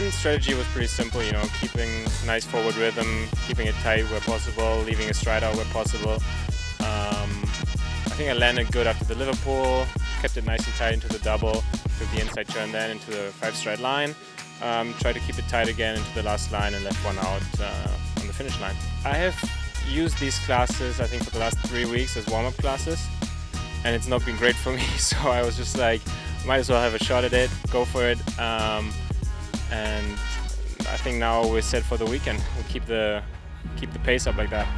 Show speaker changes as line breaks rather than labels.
strategy was pretty simple, you know, keeping nice forward rhythm, keeping it tight where possible, leaving a stride out where possible. Um, I think I landed good after the Liverpool, kept it nice and tight into the double, took the inside turn then into the five stride line. Um, tried to keep it tight again into the last line and left one out uh, on the finish line. I have used these classes, I think, for the last three weeks as warm-up classes, and it's not been great for me. So I was just like, might as well have a shot at it, go for it. Um, and I think now we're set for the weekend. We'll keep the keep the pace up like that.